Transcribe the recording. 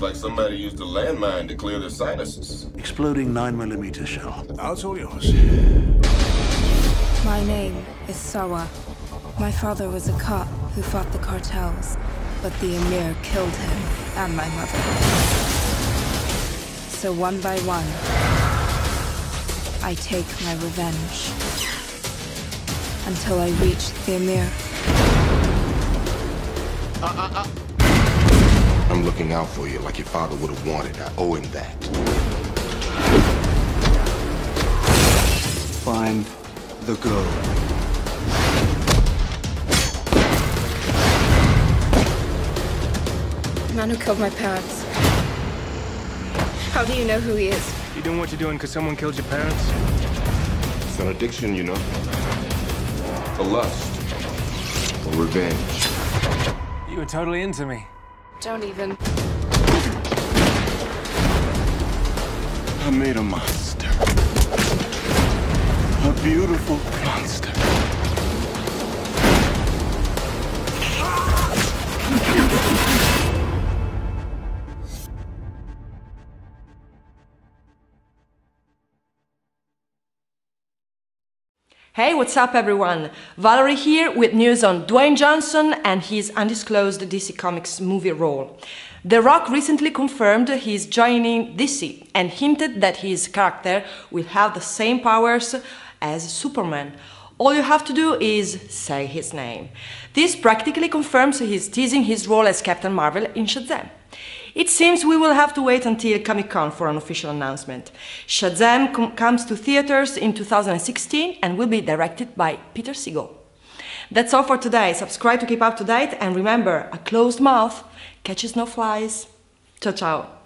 Looks like somebody used a landmine to clear their sinuses. Exploding 9mm shell. That's all yours. My name is Sawa. My father was a cop who fought the cartels, but the Emir killed him and my mother. So one by one, I take my revenge. Until I reach the Emir. Uh, uh, uh. I'm looking out for you like your father would have wanted. I owe him that. Find the girl. The man who killed my parents. How do you know who he is? You doing what you're doing because someone killed your parents? It's an addiction, you know. For lust. For revenge. You were totally into me. Don't even. I made a monster. A beautiful monster. Hey, what's up everyone? Valerie here with news on Dwayne Johnson and his undisclosed DC Comics movie role. The Rock recently confirmed he's joining DC and hinted that his character will have the same powers as Superman. All you have to do is say his name. This practically confirms he's teasing his role as Captain Marvel in Shazam. It seems we will have to wait until Comic Con for an official announcement. Shazam com- comes to theaters in 2016 and will be directed by Peter Segal. That's all for today. Subscribe to keep up to date and remember, a closed mouth catches no flies. Ciao ciao.